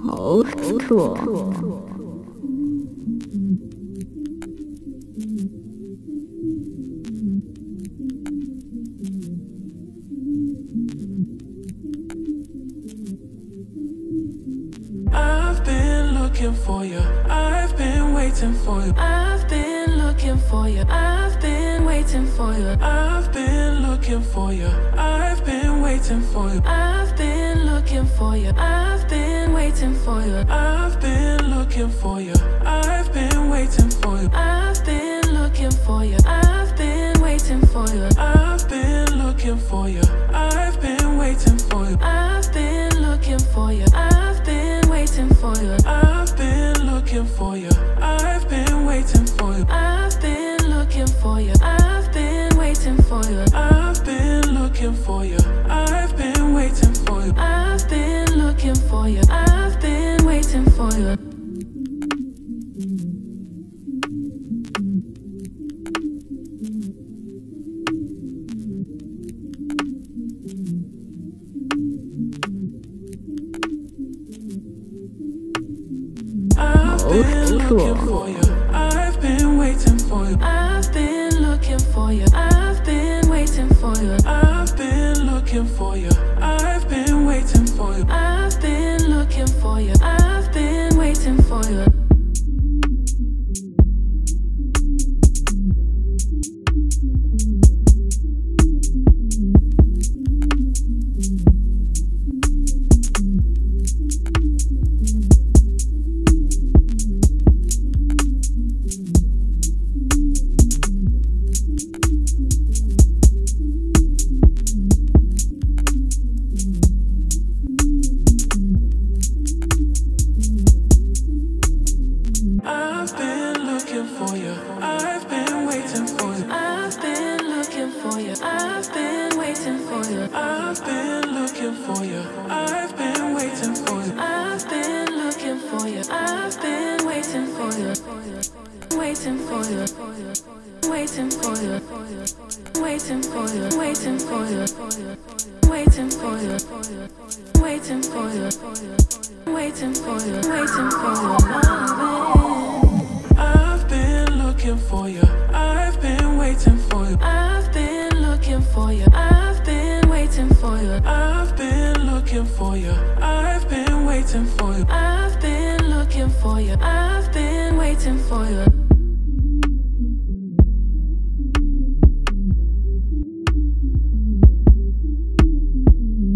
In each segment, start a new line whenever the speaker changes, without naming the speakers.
Oh, Old school.
I've been looking for you. I've been waiting for you.
I've been looking for you. I've been waiting for you.
I've been looking for you. I've been waiting for you.
I've been looking for you. I've been waiting for you.
I've been looking for you. I've been waiting for you.
I've been looking for you. I've been waiting for you.
I've been looking for you. I've been
looking for you. I've been waiting for you.
yeah. You. I've been waiting for you.
I've been looking for you. I've been waiting for you.
Waiting for you.
Waiting for you.
Waiting for you.
Waiting for you.
Waiting for you.
Waiting for you.
Waiting for you.
Waiting for you. Loving.
Waiting for you.
I've been looking for you. I've been waiting for you.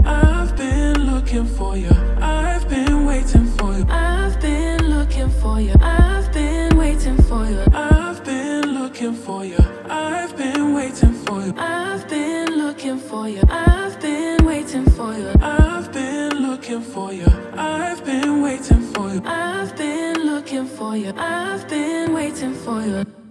I've been looking for you. I've been waiting for you.
I've been looking for you. I've been waiting for you.
I've been looking for you. I've been waiting for you.
I've been looking for you. I've been waiting for you.
Looking for you. I've been waiting for you.
I've been looking for you. I've been waiting for you.